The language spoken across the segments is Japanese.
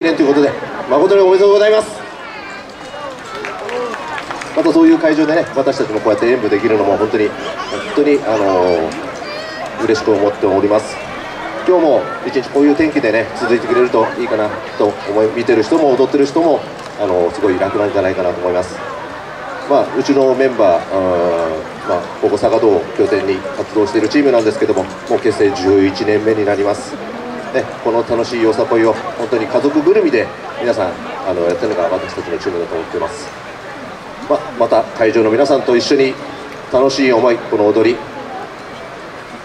年ということで誠におめでとうございます。またそういう会場でね私たちもこうやって演舞できるのも本当に本当にあのー、嬉しく思っております。今日も一日こういう天気でね続いてくれるといいかなと思い見てる人も踊ってる人もあのー、すごい楽なんじゃないかなと思います。まあ、うちのメンバー、まあ、ここ佐賀道を拠点に活動しているチームなんですけどももう結成11年目になります。ね、この楽しいよさこいを本当に家族ぐるみで皆さんあのやってるのが私たちのチームだと思ってます、ままた会場の皆さんと一緒に楽しい思いこの踊り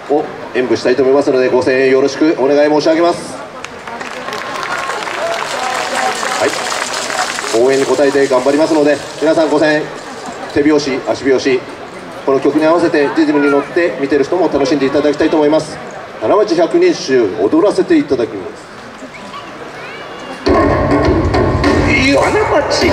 を演舞したいと思いますのでご声援よろしくお願い申し上げます。はい。応援に応えて頑張りますので皆さんご声援手拍子足拍子この曲に合わせてリズムに乗って見てる人も楽しんでいただきたいと思います。花町百人衆踊らせていただきます。花町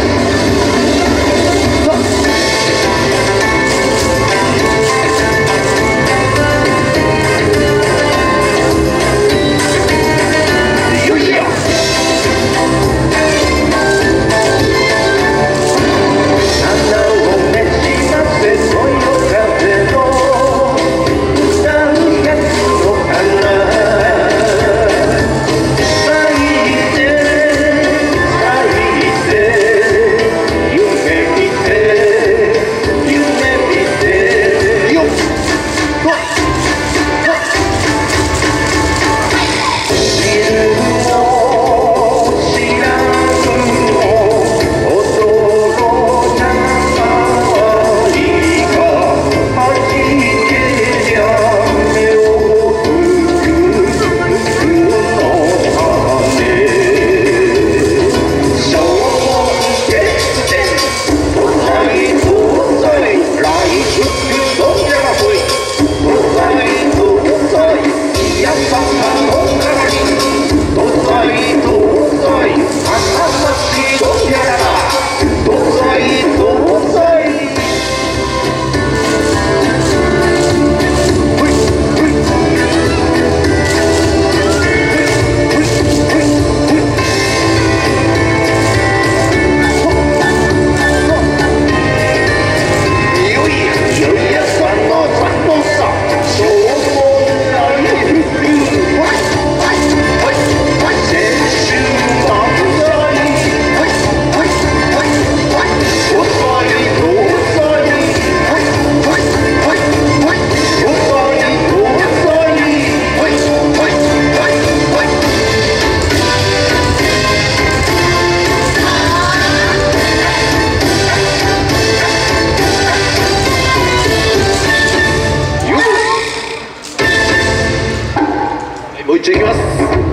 もう一丁いきます。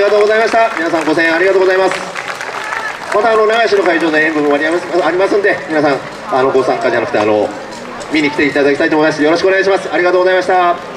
りがとうございました。皆さんご声援ありがとうございます。またあの長市の会場で演舞もありますんで皆さんあのご参加じゃなくてあの見に来ていただきたいと思います。よろしくお願いします。ありがとうございました。